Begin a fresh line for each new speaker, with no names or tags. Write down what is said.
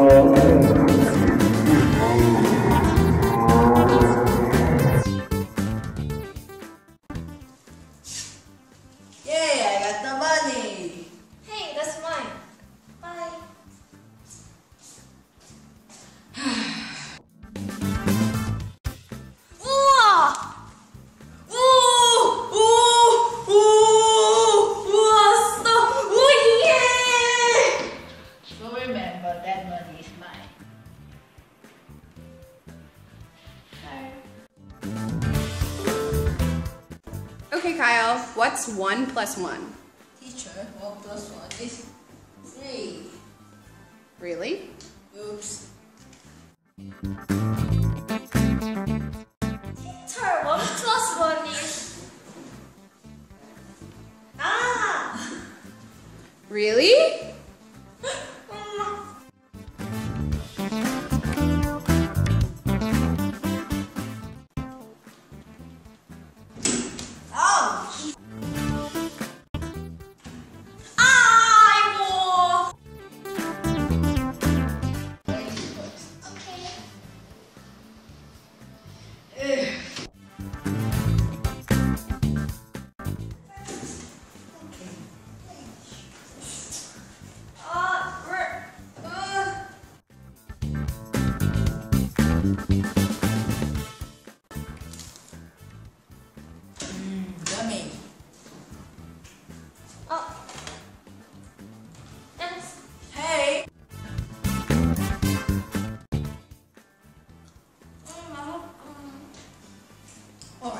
Oh. Okay, Kyle, what's 1 plus 1?
Teacher, 1 plus 1 is 3.
Really?
Oops.
Teacher, 1 plus 1 is... Ah!
Really?